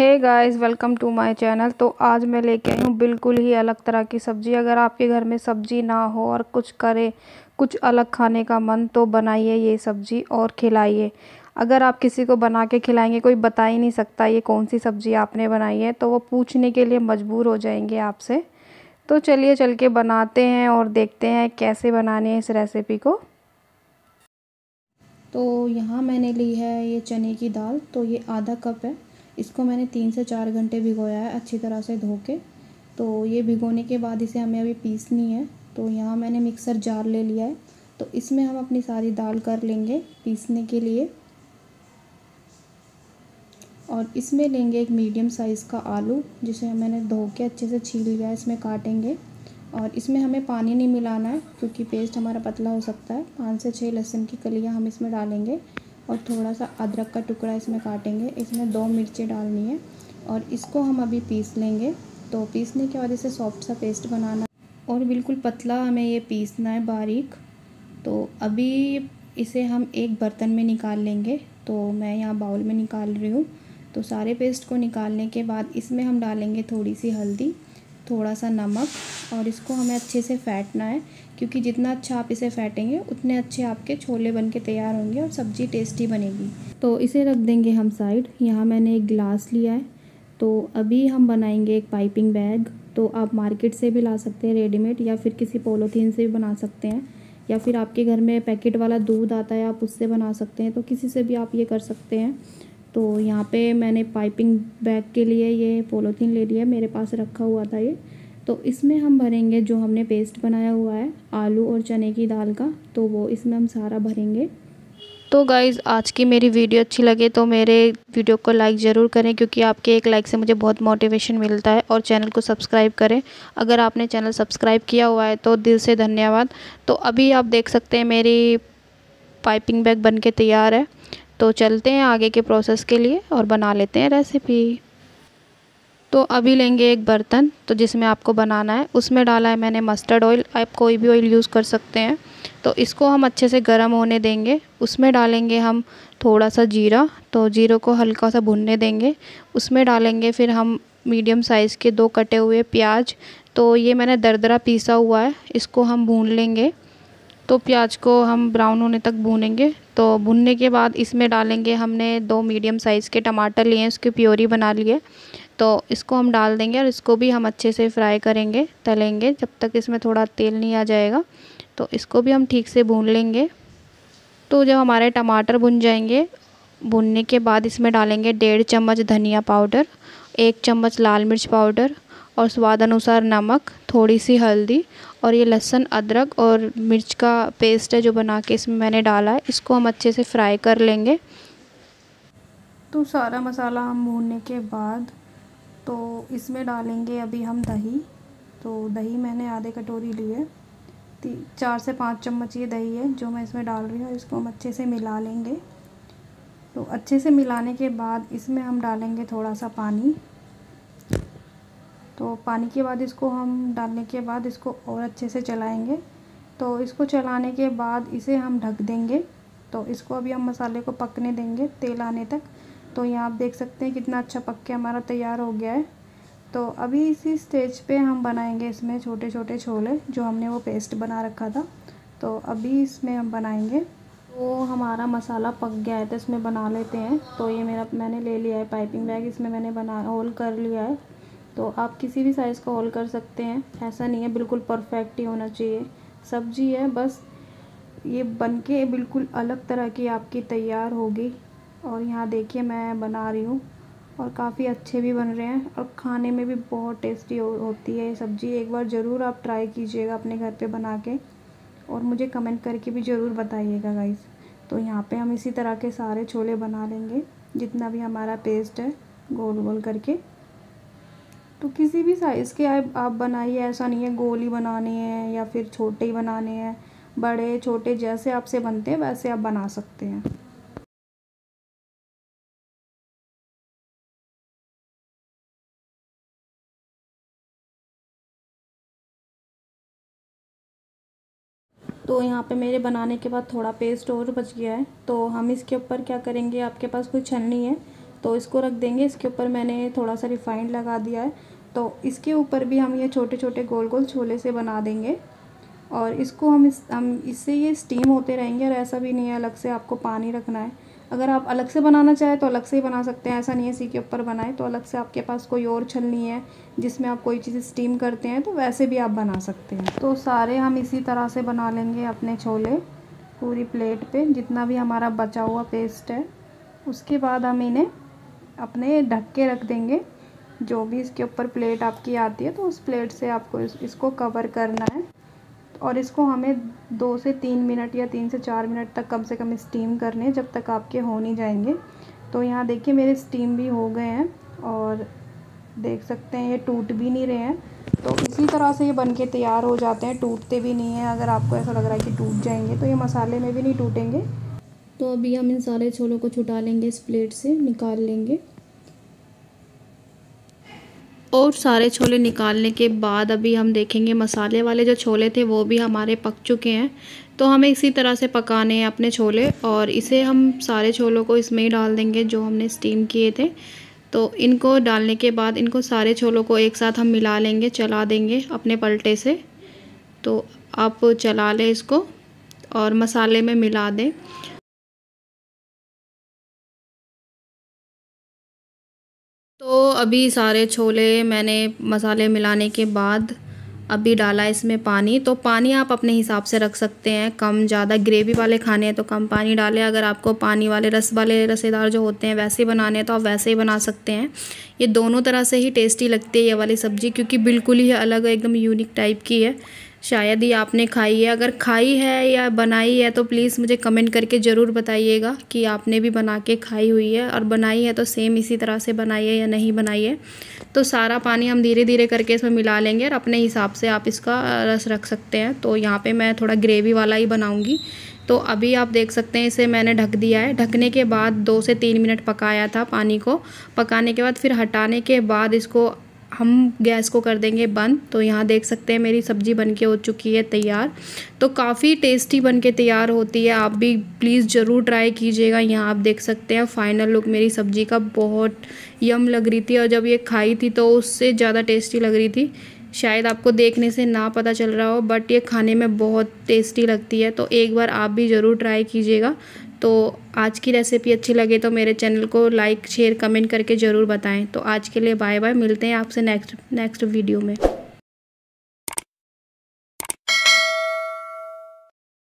Hey guys welcome to my channel तो आज मैं लेके आई हूँ बिल्कुल ही अलग तरह की सब्ज़ी। अगर आपके घर में सब्ज़ी ना हो और कुछ करे, कुछ अलग खाने का मन तो बनाइए ये सब्ज़ी और खिलाइए। अगर आप किसी को बना के खिलाएँगे, कोई बता ही नहीं सकता ये कौन सी सब्ज़ी आपने बनाई है तो वो पूछने के लिए मजबूर हो जाएँगे आपसे। तो चलिए, चल के बनाते हैं और देखते हैं कैसे बनाने हैं इस रेसिपी को। तो यहाँ मैंने ली है ये चने की दाल। तो ये आधा कप है। इसको मैंने तीन से चार घंटे भिगोया है अच्छी तरह से धो के तो ये भिगोने के बाद इसे हमें अभी पीसनी है। तो यहाँ मैंने मिक्सर जार ले लिया है। तो इसमें हम अपनी सारी दाल कर लेंगे पीसने के लिए। और इसमें लेंगे एक मीडियम साइज़ का आलू, जिसे मैंने धो के अच्छे से छील लिया है, इसमें काटेंगे। और इसमें हमें पानी नहीं मिलाना है, क्योंकि पेस्ट हमारा पतला हो सकता है। पाँच से छः लहसुन की कलियाँ हम इसमें डालेंगे। और थोड़ा सा अदरक का टुकड़ा इसमें काटेंगे। इसमें दो मिर्ची डालनी है और इसको हम अभी पीस लेंगे। तो पीसने के बाद इसे सॉफ्ट सा पेस्ट बनाना और बिल्कुल पतला हमें ये पीसना है बारीक। तो अभी इसे हम एक बर्तन में निकाल लेंगे। तो मैं यहाँ बाउल में निकाल रही हूँ। तो सारे पेस्ट को निकालने के बाद इसमें हम डालेंगे थोड़ी सी हल्दी। थोड़ा सा नमक और इसको हमें अच्छे से फेंटना है, क्योंकि जितना अच्छा आप इसे फेंटेंगे, उतने अच्छे आपके छोले बन के तैयार होंगे और सब्ज़ी टेस्टी बनेगी। तो इसे रख देंगे हम साइड। यहाँ मैंने एक गिलास लिया है। तो अभी हम बनाएँगे एक पाइपिंग बैग। तो आप मार्केट से भी ला सकते हैं रेडीमेड या फिर किसी पोलोथीन से भी बना सकते हैं। या फिर आपके घर में पैकेट वाला दूध आता है, आप उससे बना सकते हैं। तो किसी से भी आप ये कर सकते हैं। तो यहाँ पे मैंने पाइपिंग बैग के लिए ये पोलोथीन ले लिया, मेरे पास रखा हुआ था ये। तो इसमें हम भरेंगे जो हमने पेस्ट बनाया हुआ है, आलू और चने की दाल का तो वो इसमें हम सारा भरेंगे। तो गाइज़ आज की मेरी वीडियो अच्छी लगे तो मेरे वीडियो को लाइक ज़रूर करें, क्योंकि आपके एक लाइक से मुझे बहुत मोटिवेशन मिलता है और चैनल को सब्सक्राइब करें। अगर आपने चैनल सब्सक्राइब किया हुआ है तो दिल से धन्यवाद। तो अभी आप देख सकते हैं मेरी पाइपिंग बैग बन के तैयार है। तो चलते हैं आगे के प्रोसेस के लिए और बना लेते हैं रेसिपी तो अभी लेंगे एक बर्तन तो जिसमें आपको बनाना है, उसमें डाला है मैंने मस्टर्ड ऑयल आप कोई भी ऑयल यूज़ कर सकते हैं। तो इसको हम अच्छे से गर्म होने देंगे, उसमें डालेंगे हम थोड़ा सा जीरा तो ज़ीरो को हल्का सा भुनने देंगे, उसमें डालेंगे फिर हम मीडियम साइज़ के दो कटे हुए प्याज तो ये मैंने दरदरा पीसा हुआ है, इसको हम भून लेंगे। तो प्याज को हम ब्राउन होने तक भूनेंगे तो भुनने के बाद इसमें डालेंगे हमने दो मीडियम साइज़ के टमाटर लिए हैं, उसकी प्योरी बना लिए। तो इसको हम डाल देंगे और इसको भी हम अच्छे से फ्राई करेंगे, तलेंगे, जब तक इसमें थोड़ा तेल नहीं आ जाएगा। तो इसको भी हम ठीक से भून लेंगे। तो जब हमारे टमाटर भुन जाएँगे, भुनने के बाद इसमें डालेंगे डेढ़ चम्मच धनिया पाउडर, एक चम्मच लाल मिर्च पाउडर और स्वाद अनुसार नमक थोड़ी सी हल्दी और ये लहसुन, अदरक और मिर्च का पेस्ट है जो बना के इसमें मैंने डाला है। इसको हम अच्छे से फ्राई कर लेंगे। तो सारा मसाला हम भूनने के बाद तो इसमें डालेंगे अभी हम दही। तो दही मैंने आधे कटोरी ली है चार से पाँच चम्मच ये दही है जो मैं इसमें डाल रही हूँ। इसको हम अच्छे से मिला लेंगे। तो अच्छे से मिलाने के बाद इसमें हम डालेंगे थोड़ा सा पानी। तो पानी के बाद इसको हम डालने के बाद इसको और अच्छे से चलाएँगे। तो इसको चलाने के बाद इसे हम ढक देंगे। तो इसको अभी हम मसाले को पकने देंगे तेल आने तक। तो यहाँ आप देख सकते हैं कितना अच्छा पक के हमारा तैयार हो गया है। तो अभी इसी स्टेज पे हम बनाएँगे इसमें छोटे छोटे छोले जो हमने वो पेस्ट बना रखा था। तो अभी इसमें हम बनाएँगे। तो हमारा मसाला पक गया है तो इसमें बना लेते हैं। तो ये मेरा, मैंने ले लिया है पाइपिंग बैग, इसमें मैंने बना होल कर लिया है। तो आप किसी भी साइज़ का होल कर सकते हैं। ऐसा नहीं है बिल्कुल परफेक्ट ही होना चाहिए। सब्ज़ी है बस ये बन के बिल्कुल अलग तरह की आपकी तैयार होगी। और यहाँ देखिए मैं बना रही हूँ और काफ़ी अच्छे भी बन रहे हैं और खाने में भी बहुत टेस्टी हो, होती है ये सब्ज़ी। एक बार ज़रूर आप ट्राई कीजिएगा अपने घर पे बना के और मुझे कमेंट करके भी ज़रूर बताइएगा गाइस तो यहाँ पे हम इसी तरह के सारे छोले बना लेंगे जितना भी हमारा पेस्ट है गोल गोल करके। तो किसी भी साइज़ के आप बनाइए, ऐसा नहीं है गोल ही बनाने हैं या फिर छोटे ही बनाने हैं। बड़े, छोटे जैसे आपसे बनते हैं, वैसे आप बना सकते हैं। तो यहाँ पे मेरे बनाने के बाद थोड़ा पेस्ट और बच गया है। तो हम इसके ऊपर क्या करेंगे, आपके पास कोई छलनी है तो इसको रख देंगे। इसके ऊपर मैंने थोड़ा सा रिफाइंड लगा दिया है। तो इसके ऊपर भी हम ये छोटे छोटे गोल गोल छोले से बना देंगे। और इसको हम इस, हम इससे ये स्टीम होते रहेंगे और ऐसा भी नहीं है अलग से आपको पानी रखना है। अगर आप अलग से बनाना चाहें तो अलग से ही बना सकते हैं, ऐसा नहीं है इसी के ऊपर बनाए तो अलग से आपके पास कोई और छलनी है जिसमें आप कोई चीज़ स्टीम करते हैं तो वैसे भी आप बना सकते हैं। तो सारे हम इसी तरह से बना लेंगे अपने छोले पूरी प्लेट पे, जितना भी हमारा बचा हुआ पेस्ट है। उसके बाद हम इन्हें अपने ढक के रख देंगे। जो भी इसके ऊपर प्लेट आपकी आती है तो उस प्लेट से आपको इस, इसको कवर करना है। और इसको हमें दो से तीन मिनट या तीन से चार मिनट तक कम से कम स्टीम करने जब तक आपके हो नहीं जाएँगे। तो यहाँ देखिए मेरे स्टीम भी हो गए हैं और देख सकते हैं ये टूट भी नहीं रहे हैं। तो इसी तरह से ये बन के तैयार हो जाते हैं टूटते भी नहीं हैं। अगर आपको ऐसा लग रहा है कि टूट जाएँगे तो ये मसाले में भी नहीं टूटेंगे। तो अभी हम इन सारे छोलों को छुटा लेंगे इस प्लेट से निकाल लेंगे। और सारे छोले निकालने के बाद अभी हम देखेंगे मसाले वाले जो छोले थे, वो भी हमारे पक चुके हैं। तो हमें इसी तरह से पकाने हैं अपने छोले और इसे हम सारे छोलों को इसमें ही डाल देंगे जो हमने स्टीम किए थे। तो इनको डालने के बाद इनको सारे छोलों को एक साथ हम मिला लेंगे, चला देंगे अपने पलटे से। तो आप चला लें इसको और मसाले में मिला दें। तो अभी सारे छोले मैंने मसाले मिलाने के बाद अभी डाला इसमें पानी। तो पानी आप अपने हिसाब से रख सकते हैं। कम ज़्यादा ग्रेवी वाले खाने हैं तो कम पानी डालें। अगर आपको पानी वाले रस वाले रसेदार जो होते हैं वैसे बनाने हैं तो आप वैसे ही बना सकते हैं। ये दोनों तरह से ही टेस्टी लगती है ये वाली सब्ज़ी क्योंकि बिल्कुल ही अलग एकदम यूनिक टाइप की है। शायद ही आपने खाई है। अगर खाई है या बनाई है तो प्लीज़ मुझे कमेंट करके ज़रूर बताइएगा कि आपने भी बना के खाई हुई है और बनाई है तो सेम इसी तरह से बनाई है या नहीं बनाई है। तो सारा पानी हम धीरे धीरे करके इसमें मिला लेंगे और अपने हिसाब से आप इसका रस रख सकते हैं। तो यहाँ पर मैं थोड़ा ग्रेवी वाला ही बनाऊँगी। तो अभी आप देख सकते हैं इसे मैंने ढक दिया है। ढकने के बाद दो से तीन मिनट पकाया था पानी को। पकाने के बाद फिर हटाने के बाद इसको हम गैस को कर देंगे बंद। तो यहाँ देख सकते हैं मेरी सब्ज़ी बन के हो चुकी है तैयार। तो काफ़ी टेस्टी बन के तैयार होती है। आप भी प्लीज़ ज़रूर ट्राई कीजिएगा। यहाँ आप देख सकते हैं फाइनल लुक मेरी सब्ज़ी का। बहुत यम लग रही थी और जब ये खाई थी तो उससे ज़्यादा टेस्टी लग रही थी। शायद आपको देखने से ना पता चल रहा हो बट ये खाने में बहुत टेस्टी लगती है तो एक बार आप भी ज़रूर ट्राई कीजिएगा। तो आज की रेसिपी अच्छी लगे तो मेरे चैनल को लाइक शेयर कमेंट करके ज़रूर बताएँ। तो आज के लिए बाय बाय मिलते हैं आपसे नेक्स्ट नेक्स्ट वीडियो में।